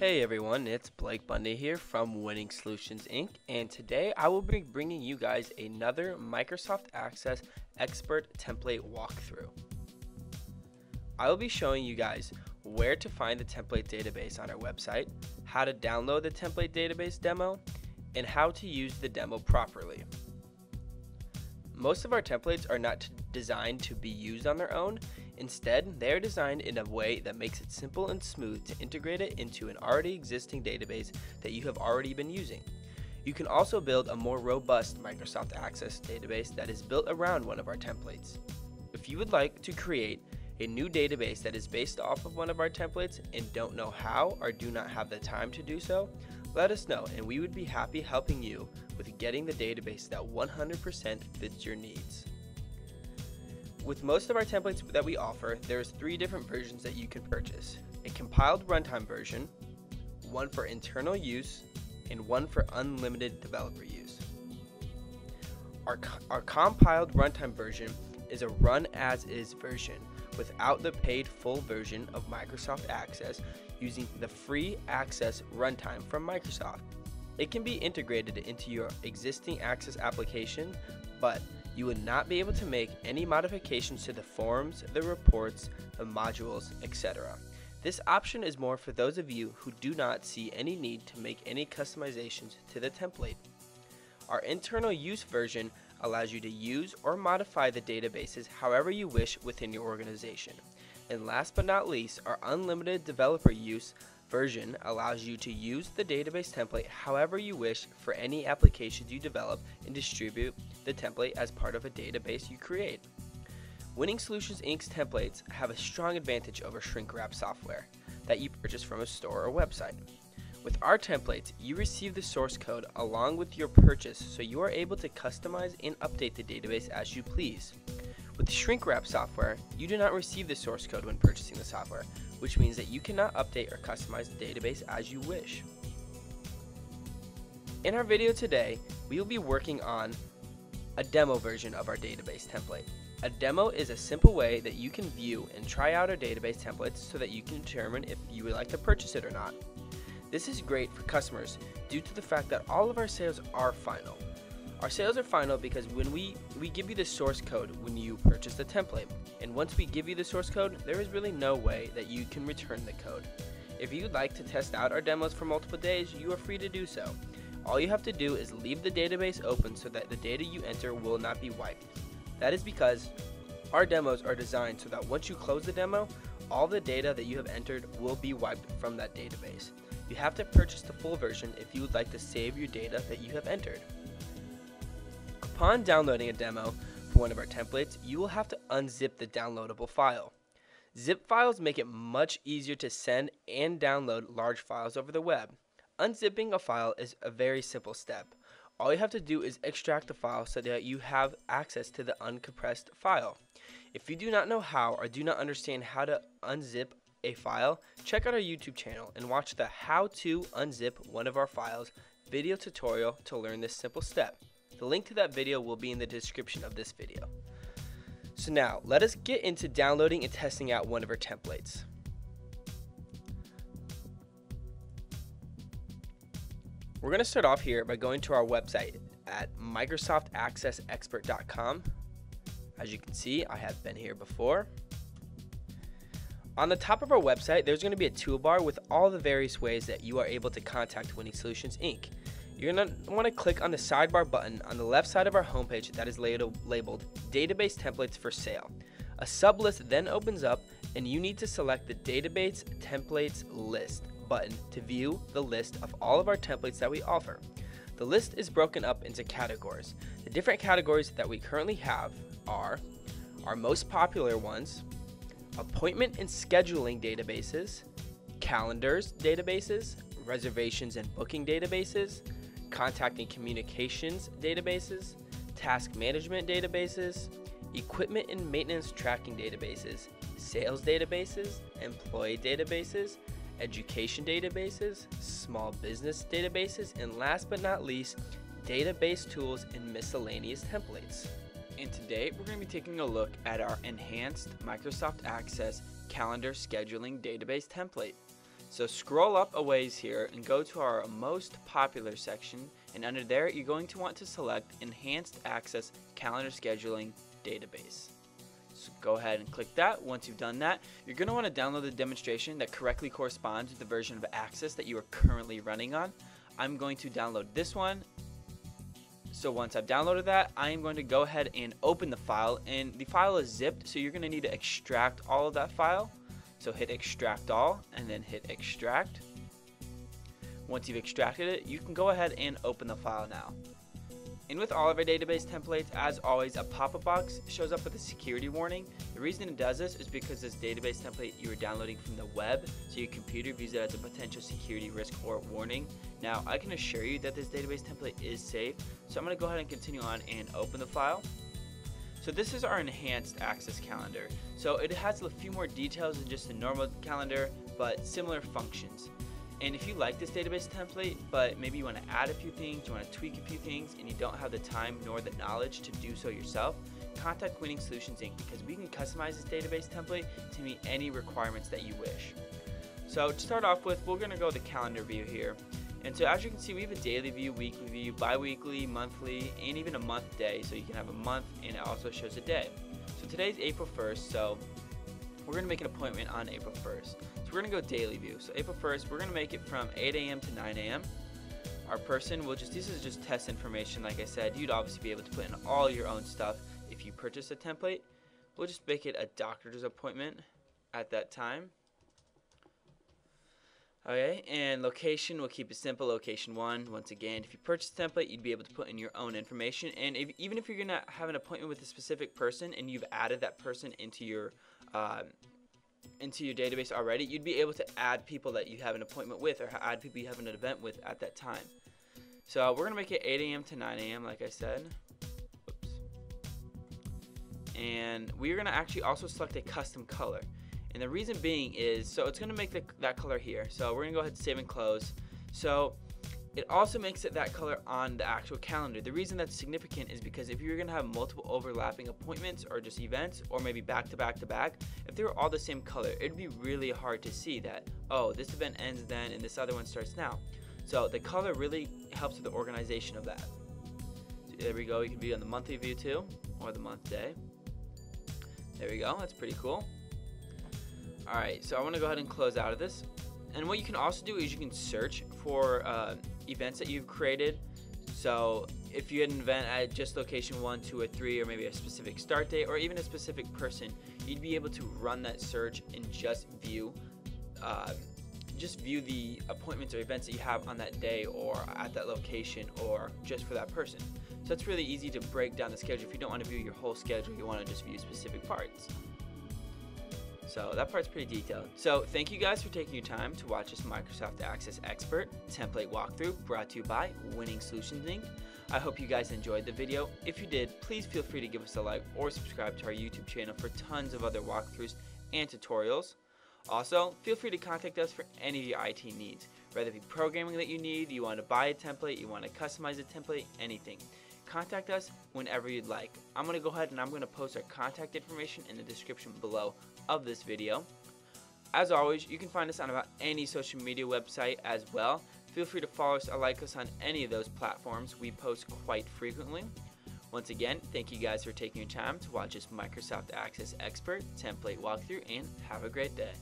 Hey everyone, it's Blake Bundy here from Winning Solutions Inc. And today I will be bringing you guys another Microsoft Access Expert Template walkthrough. I will be showing you guys where to find the template database on our website, how to download the template database demo, and how to use the demo properly. Most of our templates are not designed to be used on their own, Instead, they are designed in a way that makes it simple and smooth to integrate it into an already existing database that you have already been using. You can also build a more robust Microsoft Access database that is built around one of our templates. If you would like to create a new database that is based off of one of our templates and don't know how or do not have the time to do so, let us know and we would be happy helping you with getting the database that 100% fits your needs. With most of our templates that we offer, there's three different versions that you can purchase. A compiled runtime version, one for internal use, and one for unlimited developer use. Our, our compiled runtime version is a run as is version without the paid full version of Microsoft Access using the free Access runtime from Microsoft. It can be integrated into your existing Access application, but you would not be able to make any modifications to the forms, the reports, the modules, etc. This option is more for those of you who do not see any need to make any customizations to the template. Our internal use version allows you to use or modify the databases however you wish within your organization. And last but not least, our unlimited developer use version allows you to use the database template however you wish for any applications you develop and distribute the template as part of a database you create. Winning Solutions Inc.'s templates have a strong advantage over shrink wrap software that you purchase from a store or website. With our templates, you receive the source code along with your purchase so you are able to customize and update the database as you please. With shrink wrap software, you do not receive the source code when purchasing the software, which means that you cannot update or customize the database as you wish. In our video today, we will be working on a demo version of our database template. A demo is a simple way that you can view and try out our database templates so that you can determine if you would like to purchase it or not. This is great for customers due to the fact that all of our sales are final. Our sales are final because when we, we give you the source code when you purchase the template, and once we give you the source code, there is really no way that you can return the code. If you'd like to test out our demos for multiple days, you are free to do so. All you have to do is leave the database open so that the data you enter will not be wiped. That is because our demos are designed so that once you close the demo, all the data that you have entered will be wiped from that database. You have to purchase the full version if you would like to save your data that you have entered. Upon downloading a demo for one of our templates, you will have to unzip the downloadable file. Zip files make it much easier to send and download large files over the web. Unzipping a file is a very simple step. All you have to do is extract the file so that you have access to the uncompressed file. If you do not know how or do not understand how to unzip a file, check out our YouTube channel and watch the How to Unzip One of Our Files video tutorial to learn this simple step. The link to that video will be in the description of this video. So now, let us get into downloading and testing out one of our templates. We're going to start off here by going to our website at microsoftaccessexpert.com. As you can see, I have been here before. On the top of our website, there's going to be a toolbar with all the various ways that you are able to contact Winning Solutions Inc. You're going to want to click on the sidebar button on the left side of our homepage that is labeled Database Templates for Sale. A sublist then opens up and you need to select the Database Templates List button to view the list of all of our templates that we offer. The list is broken up into categories. The different categories that we currently have are our most popular ones, appointment and scheduling databases, calendars databases, reservations and booking databases, contact and communications databases, task management databases, equipment and maintenance tracking databases, sales databases, employee databases, education databases, small business databases, and last but not least, database tools and miscellaneous templates. And today we're going to be taking a look at our enhanced Microsoft Access calendar scheduling database template. So scroll up a ways here and go to our most popular section and under there you're going to want to select Enhanced Access Calendar Scheduling Database. So go ahead and click that. Once you've done that, you're going to want to download the demonstration that correctly corresponds with the version of Access that you are currently running on. I'm going to download this one. So once I've downloaded that, I am going to go ahead and open the file and the file is zipped so you're going to need to extract all of that file. So hit extract all and then hit extract. Once you've extracted it, you can go ahead and open the file now. And with all of our database templates, as always, a pop-up box shows up with a security warning. The reason it does this is because this database template you are downloading from the web, so your computer views it as a potential security risk or warning. Now, I can assure you that this database template is safe, so I'm going to go ahead and continue on and open the file. So this is our enhanced access calendar. So it has a few more details than just a normal calendar, but similar functions. And if you like this database template, but maybe you want to add a few things, you want to tweak a few things, and you don't have the time nor the knowledge to do so yourself, contact Winning Solutions Inc. because we can customize this database template to meet any requirements that you wish. So to start off with, we're going to go the calendar view here. And so as you can see, we have a daily view, weekly view, bi-weekly, monthly, and even a month day. So you can have a month and it also shows a day. So today's April 1st, so we're going to make an appointment on April 1st So we're to go daily view. So April 1st, we're going to make it from 8 a.m. to 9 a.m. Our person will just, this is just test information. Like I said, you'd obviously be able to put in all your own stuff if you purchase a template. We'll just make it a doctor's appointment at that time. Okay, and location, we'll keep it simple, location one. Once again, if you purchase a template, you'd be able to put in your own information. And if, even if you're to have an appointment with a specific person and you've added that person into your uh, into your database already, you'd be able to add people that you have an appointment with or add people you have an event with at that time. So we're going to make it 8 a.m. to 9 a.m. like I said. Oops. And we're to actually also select a custom color. And the reason being is, so it's to make the, that color here. So we're to go ahead and save and close. So it also makes it that color on the actual calendar. The reason that's significant is because if you're to have multiple overlapping appointments or just events or maybe back to back to back, if they were all the same color, it'd be really hard to see that, oh, this event ends then and this other one starts now. So the color really helps with the organization of that. So there we go. You can view on the monthly view too or the month day. There we go. That's pretty cool. All right, so I want to go ahead and close out of this. And what you can also do is you can search for uh, events that you've created. So if you had an event at just location one, two, or three, or maybe a specific start date, or even a specific person, you'd be able to run that search and just view, uh, just view the appointments or events that you have on that day, or at that location, or just for that person. So it's really easy to break down the schedule. If you don't want to view your whole schedule, you want to just view specific parts. So that part's pretty detailed. So thank you guys for taking your time to watch this Microsoft Access Expert template walkthrough brought to you by Winning Solutions Inc. I hope you guys enjoyed the video. If you did, please feel free to give us a like or subscribe to our YouTube channel for tons of other walkthroughs and tutorials. Also, feel free to contact us for any of your IT needs, whether it be programming that you need, you want to buy a template, you want to customize a template, anything contact us whenever you'd like. I'm going to go ahead and I'm going to post our contact information in the description below of this video. As always, you can find us on about any social media website as well. Feel free to follow us or like us on any of those platforms. We post quite frequently. Once again, thank you guys for taking your time to watch this Microsoft Access Expert template walkthrough and have a great day.